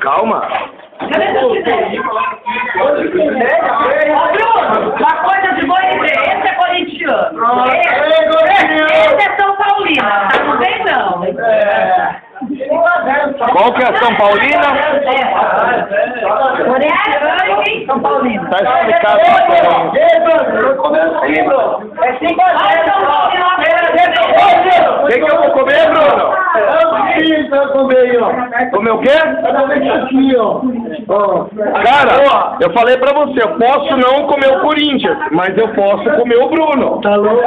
calma. Uma coisa de boa dizer, esse é corintiano. Esse, esse é São Paulino, tá não. Qual que é São Paulina? São Paulino. Tá explicado. É 5 a 0. Comer o quê? Cara, eu falei pra você, eu posso não comer o Corinthians, mas eu posso comer o Bruno. Tá louco?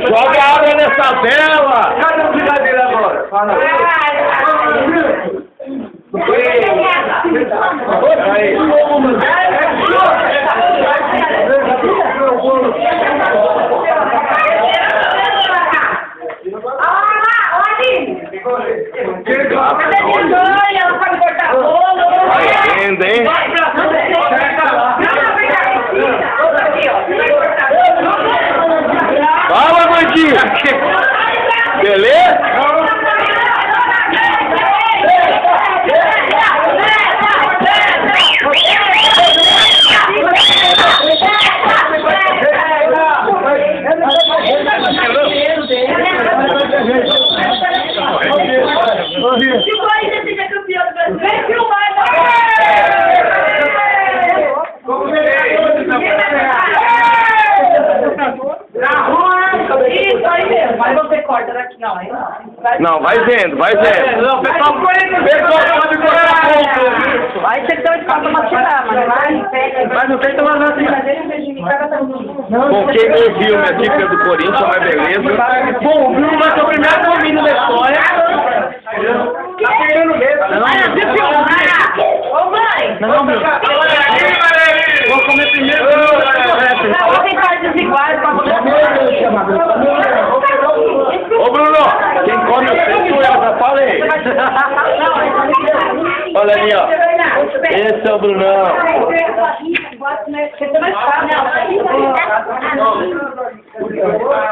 Joga água nessa vela. Cadê o brigadeiro agora? Fala. Corta daqui, não? Não, vai vendo, vai vendo. Não, pessoal, pessoal pode cortar pouco. Que ter um espaço pra tirar, mas vai, Mas não tem tomar nada assim. Bom, quem não viu minha dica do Corinthians, mas beleza. Bom, o Bruno vai ser o primeiro domínio da história. Tá perdendo medo. Ô mãe! Não, Bruno. Vou comer primeiro. Não, tem partes iguais pra você. Ô Bruno, quem come o centro eu já falei. Olha ali, ó. Esse é o Brunão.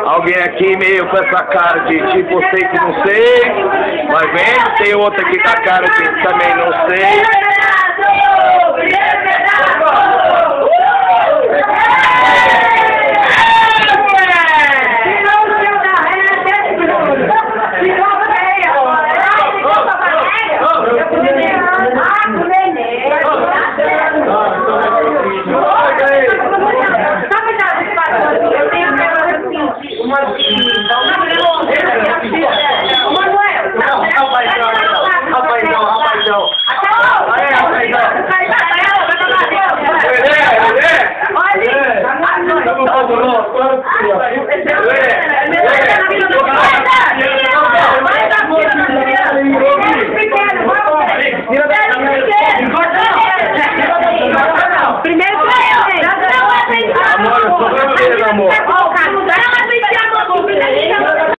Alguém aqui meio com essa cara de tipo sei que não sei. Vai vendo? Tem outra aqui com a cara de também não sei.